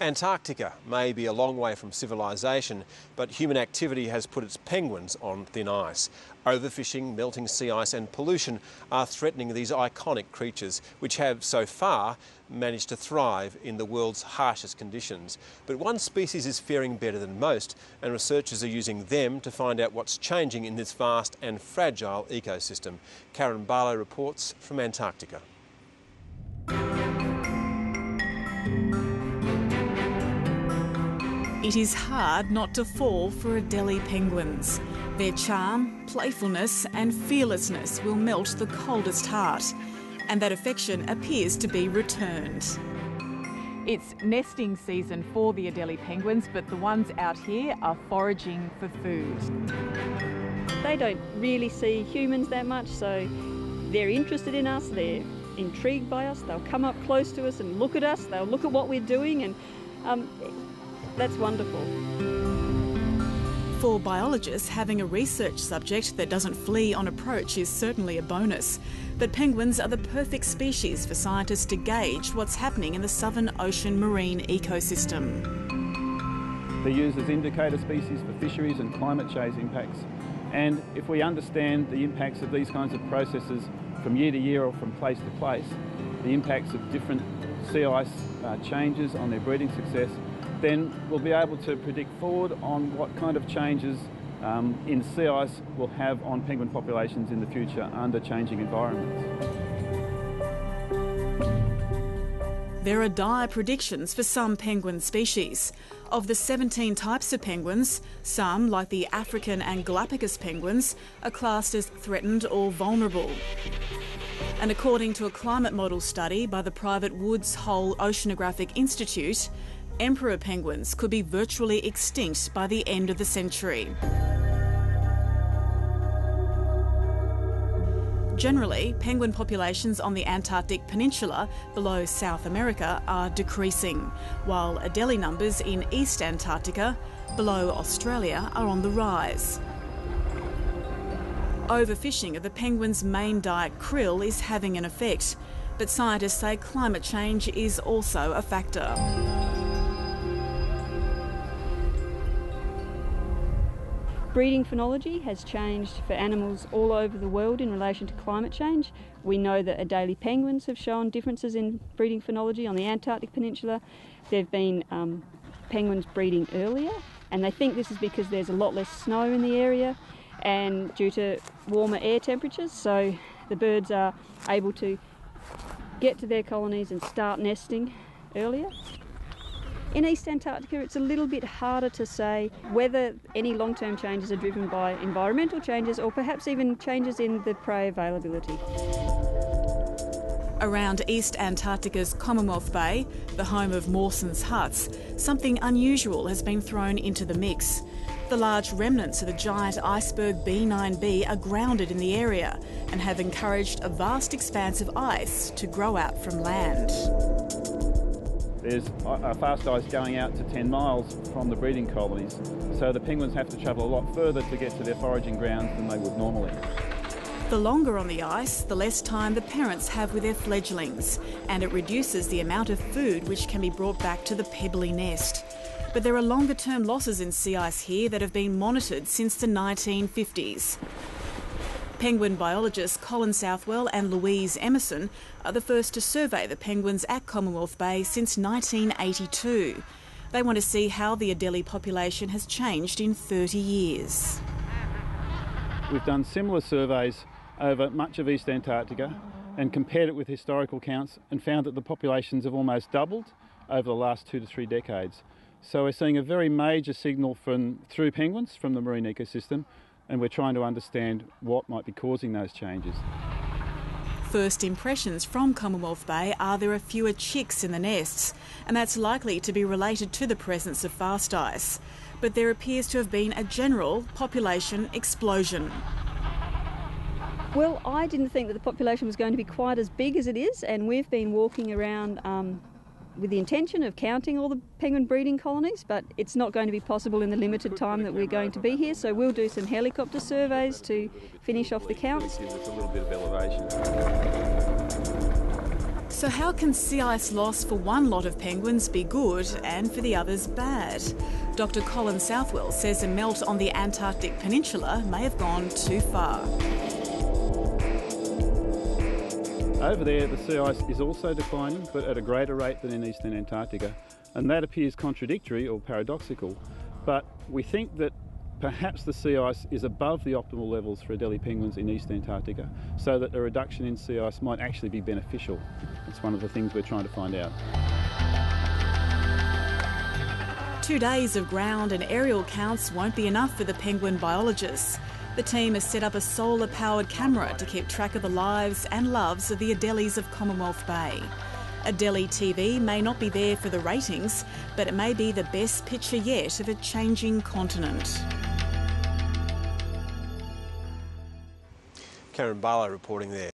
Antarctica may be a long way from civilisation, but human activity has put its penguins on thin ice. Overfishing, melting sea ice, and pollution are threatening these iconic creatures, which have so far managed to thrive in the world's harshest conditions. But one species is faring better than most, and researchers are using them to find out what's changing in this vast and fragile ecosystem. Karen Barlow reports from Antarctica. It is hard not to fall for Adelie penguins. Their charm, playfulness, and fearlessness will melt the coldest heart, and that affection appears to be returned. It's nesting season for the Adelie penguins, but the ones out here are foraging for food. They don't really see humans that much, so they're interested in us, they're intrigued by us, they'll come up close to us and look at us, they'll look at what we're doing, and um, that's wonderful. For biologists, having a research subject that doesn't flee on approach is certainly a bonus. But penguins are the perfect species for scientists to gauge what's happening in the Southern Ocean marine ecosystem. They're used as indicator species for fisheries and climate change impacts. And if we understand the impacts of these kinds of processes from year to year or from place to place, the impacts of different sea ice uh, changes on their breeding success, then we'll be able to predict forward on what kind of changes um, in sea ice will have on penguin populations in the future under changing environments. There are dire predictions for some penguin species. Of the 17 types of penguins, some, like the African and Galapagos penguins, are classed as threatened or vulnerable. And according to a climate model study by the private Woods Hole Oceanographic Institute, emperor penguins could be virtually extinct by the end of the century. Generally, penguin populations on the Antarctic Peninsula below South America are decreasing, while Adelie numbers in East Antarctica below Australia are on the rise. Overfishing of the penguin's main diet krill is having an effect, but scientists say climate change is also a factor. Breeding phenology has changed for animals all over the world in relation to climate change. We know that Adelie penguins have shown differences in breeding phenology on the Antarctic Peninsula. There have been um, penguins breeding earlier, and they think this is because there's a lot less snow in the area and due to warmer air temperatures, so the birds are able to get to their colonies and start nesting earlier. In East Antarctica, it's a little bit harder to say whether any long term changes are driven by environmental changes or perhaps even changes in the prey availability. Around East Antarctica's Commonwealth Bay, the home of Mawson's huts, something unusual has been thrown into the mix. The large remnants of the giant iceberg B9B are grounded in the area and have encouraged a vast expanse of ice to grow out from land. There's fast ice going out to 10 miles from the breeding colonies, so the penguins have to travel a lot further to get to their foraging grounds than they would normally. The longer on the ice, the less time the parents have with their fledglings, and it reduces the amount of food which can be brought back to the pebbly nest. But there are longer term losses in sea ice here that have been monitored since the 1950s. Penguin biologists Colin Southwell and Louise Emmerson are the first to survey the penguins at Commonwealth Bay since 1982. They want to see how the Adelie population has changed in 30 years. We've done similar surveys over much of East Antarctica and compared it with historical counts and found that the populations have almost doubled over the last two to three decades. So we're seeing a very major signal from through penguins from the marine ecosystem and we're trying to understand what might be causing those changes. First impressions from Commonwealth Bay are there are fewer chicks in the nests, and that's likely to be related to the presence of fast ice. But there appears to have been a general population explosion. Well, I didn't think that the population was going to be quite as big as it is, and we've been walking around um, with the intention of counting all the penguin breeding colonies, but it's not going to be possible in the limited time that we're going to be here. So we'll do some helicopter surveys to finish off the counts. So, how can sea ice loss for one lot of penguins be good and for the others bad? Dr. Colin Southwell says a melt on the Antarctic Peninsula may have gone too far. Over there, the sea ice is also declining, but at a greater rate than in eastern Antarctica, and that appears contradictory or paradoxical. But we think that perhaps the sea ice is above the optimal levels for Adelie penguins in East Antarctica, so that a reduction in sea ice might actually be beneficial. It's one of the things we're trying to find out. Two days of ground and aerial counts won't be enough for the penguin biologists. The team has set up a solar powered camera to keep track of the lives and loves of the Adelies of Commonwealth Bay. Adelie TV may not be there for the ratings, but it may be the best picture yet of a changing continent. Karen Barlow reporting there.